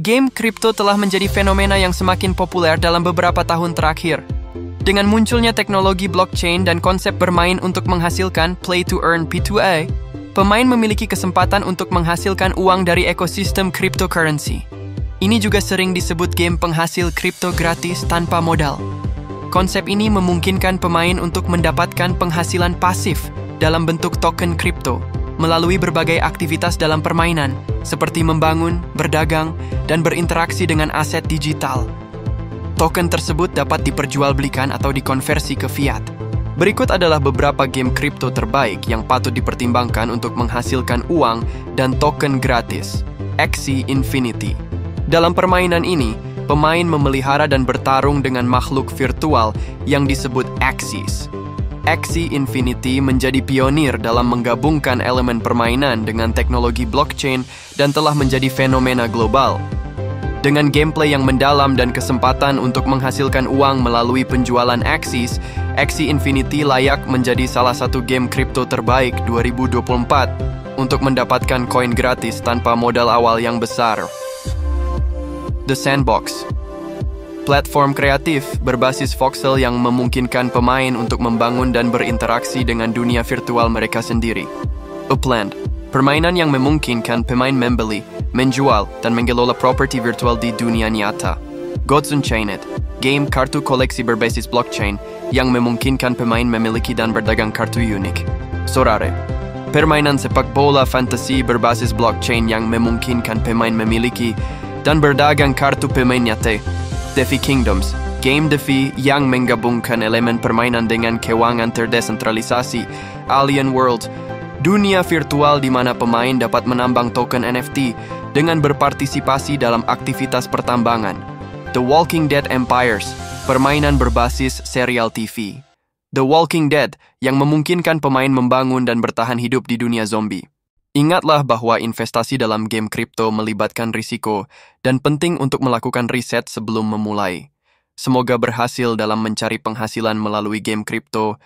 Game kripto telah menjadi fenomena yang semakin populer dalam beberapa tahun terakhir. Dengan munculnya teknologi blockchain dan konsep bermain untuk menghasilkan play to earn P2A, pemain memiliki kesempatan untuk menghasilkan uang dari ekosistem cryptocurrency. Ini juga sering disebut game penghasil kripto gratis tanpa modal. Konsep ini memungkinkan pemain untuk mendapatkan penghasilan pasif dalam bentuk token kripto melalui berbagai aktivitas dalam permainan, seperti membangun, berdagang, dan berinteraksi dengan aset digital. Token tersebut dapat diperjualbelikan atau dikonversi ke fiat. Berikut adalah beberapa game kripto terbaik yang patut dipertimbangkan untuk menghasilkan uang dan token gratis. Axie Infinity. Dalam permainan ini, pemain memelihara dan bertarung dengan makhluk virtual yang disebut Axies. Axie Infinity menjadi pionir dalam menggabungkan elemen permainan dengan teknologi blockchain dan telah menjadi fenomena global. Dengan gameplay yang mendalam dan kesempatan untuk menghasilkan uang melalui penjualan Axies, Axie Infinity layak menjadi salah satu game kripto terbaik 2024 untuk mendapatkan koin gratis tanpa modal awal yang besar. The Sandbox Platform kreatif berbasis voxel yang memungkinkan pemain untuk membangun dan berinteraksi dengan dunia virtual mereka sendiri. Upland, permainan yang memungkinkan pemain membeli, menjual, dan mengelola properti virtual di dunia nyata. Gods Unchained, game kartu koleksi berbasis blockchain yang memungkinkan pemain memiliki dan berdagang kartu unik. Sorare, permainan sepak bola fantasi berbasis blockchain yang memungkinkan pemain memiliki dan berdagang kartu pemain nyata DeFi Kingdoms, game DeFi yang menggabungkan elemen permainan dengan keuangan terdesentralisasi, Alien World, dunia virtual di mana pemain dapat menambang token NFT dengan berpartisipasi dalam aktivitas pertambangan. The Walking Dead Empires, permainan berbasis serial TV. The Walking Dead yang memungkinkan pemain membangun dan bertahan hidup di dunia zombie. Ingatlah bahwa investasi dalam game kripto melibatkan risiko dan penting untuk melakukan riset sebelum memulai. Semoga berhasil dalam mencari penghasilan melalui game kripto